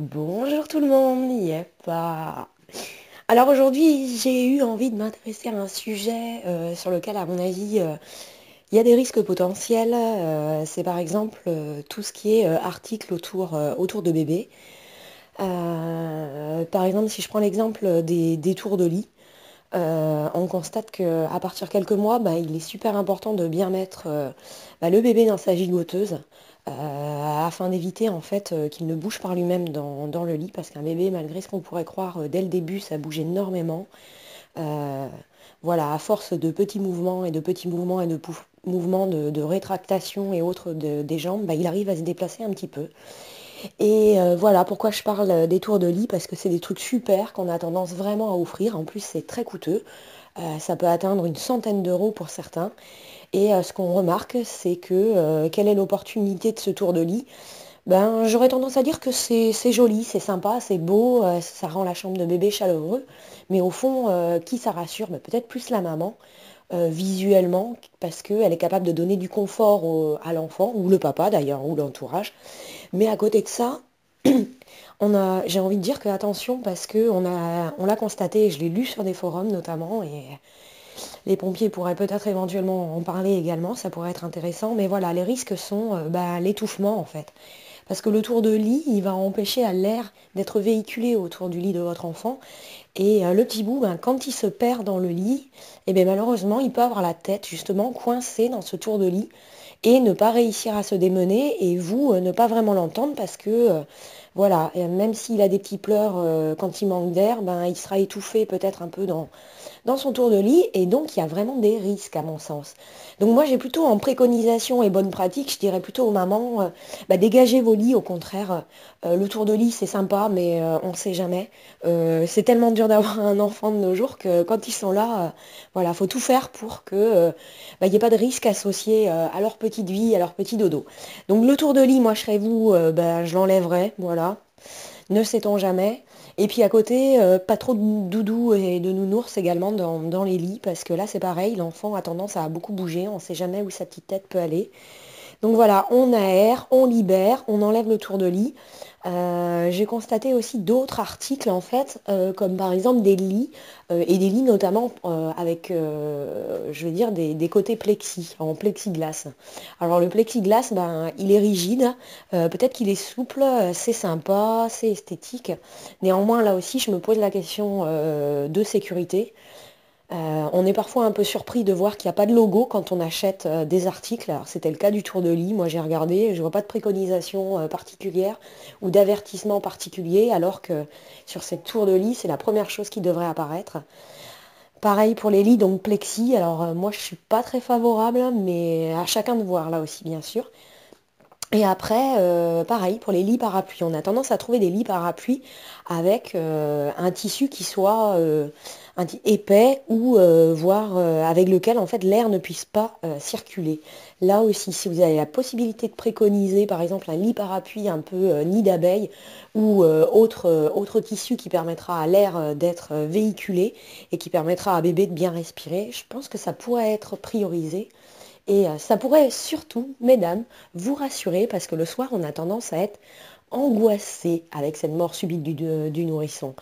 Bonjour tout le monde, yep. Alors aujourd'hui j'ai eu envie de m'intéresser à un sujet euh, sur lequel à mon avis euh, il y a des risques potentiels. Euh, c'est par exemple tout ce qui est article autour, autour de bébés. par exemple si je prends l'exemple des, tours de lit, on constate qu'à partir de quelques mois, bah, il est super important de bien mettre bah, le bébé dans sa gigoteuse. Euh, afin d'éviter en fait euh, qu'il ne bouge par lui-même dans, le lit, parce qu'un bébé, malgré ce qu'on pourrait croire euh, dès le début, ça bouge énormément. voilà, à force de petits mouvements et de petits mouvements et de mouvements de, rétractation et autres des jambes, bah, il arrive à se déplacer un petit peu. Et voilà pourquoi je parle des tours de lit, parce que c'est des trucs super qu'on a tendance vraiment à offrir. En plus, c'est très coûteux. ça peut atteindre une centaine d'euros pour certains. Et euh, ce qu'on remarque, c'est que euh, quelle est l'opportunité de ce tour de lit? Ben, J'aurais tendance à dire que c'est joli, c'est sympa, c'est beau, euh, ça rend la chambre de bébé chaleureux. Mais au fond, qui ça rassure? Ben, Peut-être plus la maman, visuellement, parce qu'elle est capable de donner du confort à l'enfant, ou le papa d'ailleurs, ou l'entourage. Mais à côté de ça, j'ai envie de dire que attention, parce qu'on on l'a constaté, je l'ai lu sur des forums notamment, et les pompiers pourraient peut-être éventuellement en parler également, ça pourrait être intéressant. Mais voilà, les risques sont euh, bah, l'étouffement en fait. Parce que le tour de lit, il va empêcher à l'air d'être véhiculé autour du lit de votre enfant. Et euh, le petit bout, ben, quand il se perd dans le lit, eh bien, malheureusement, il peut avoir la tête justement coincée dans ce tour de lit et ne pas réussir à se démener et vous euh, ne pas vraiment l'entendre parce que voilà, même s'il a des petits pleurs quand il manque d'air, ben, il sera étouffé peut-être un peu dans, dans son tour de lit et donc il y a vraiment des risques à mon sens. Donc moi j'ai plutôt en préconisation et bonne pratique, je dirais plutôt aux mamans, euh, bah, dégagez vos lits au contraire. Euh, le tour de lit c'est sympa mais euh, on ne sait jamais. c'est tellement dur d'avoir un enfant de nos jours que quand ils sont là, voilà, faut tout faire pour que bah, il n'y ait pas de risque associé à leur petite vie, à leur petit dodo. Donc le tour de lit, moi je serais vous, bah, je l'enlèverais, voilà. Ne sait-on jamais. Et puis à côté, euh, pas trop de doudou et de nounours également dans, les lits, parce que là c'est pareil, l'enfant a tendance à beaucoup bouger, on ne sait jamais où sa petite tête peut aller. Donc voilà, on aère, on libère, on enlève le tour de lit. Euh, j'ai constaté aussi d'autres articles en fait, euh, comme par exemple des lits, euh, et des lits notamment avec, je veux dire, des, côtés plexi, en plexiglas. Alors le plexiglas, ben, il est rigide, peut-être qu'il est souple, c'est sympa, c'est esthétique. Néanmoins, là aussi, je me pose la question de sécurité. Euh, on est parfois un peu surpris de voir qu'il n'y a pas de logo quand on achète euh, des articles. C'était le cas du tour de lit, moi j'ai regardé, je ne vois pas de préconisation euh, particulière ou d'avertissement particulier, alors que sur cette tour de lit, c'est la première chose qui devrait apparaître. Pareil pour les lits, donc plexi. Alors moi je ne suis pas très favorable, mais à chacun de voir là aussi bien sûr. Et après, pareil, pour les lits parapluies, on a tendance à trouver des lits parapluies avec un tissu qui soit épais ou euh, voire euh, avec lequel en fait l'air ne puisse pas euh, circuler. Là aussi, si vous avez la possibilité de préconiser par exemple un lit parapluie un peu nid d'abeille ou autre, autre tissu qui permettra à l'air d'être véhiculé et qui permettra à bébé de bien respirer, je pense que ça pourrait être priorisé. Et ça pourrait surtout, mesdames, vous rassurer parce que le soir, on a tendance à être angoissé avec cette mort subite du nourrisson.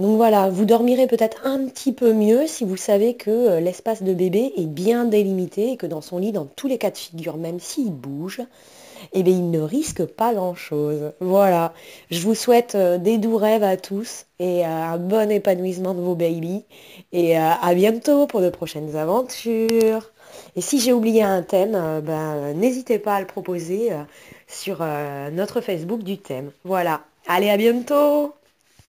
Donc voilà, vous dormirez peut-être un petit peu mieux si vous savez que euh, l'espace de bébé est bien délimité et que dans son lit, dans tous les cas de figure, même s'il bouge, eh bien, il ne risque pas grand-chose. Voilà, je vous souhaite euh, des doux rêves à tous et euh, un bon épanouissement de vos babies. Et à bientôt pour de prochaines aventures. Et si j'ai oublié un thème, ben, n'hésitez pas à le proposer sur notre Facebook du thème. Voilà, allez à bientôt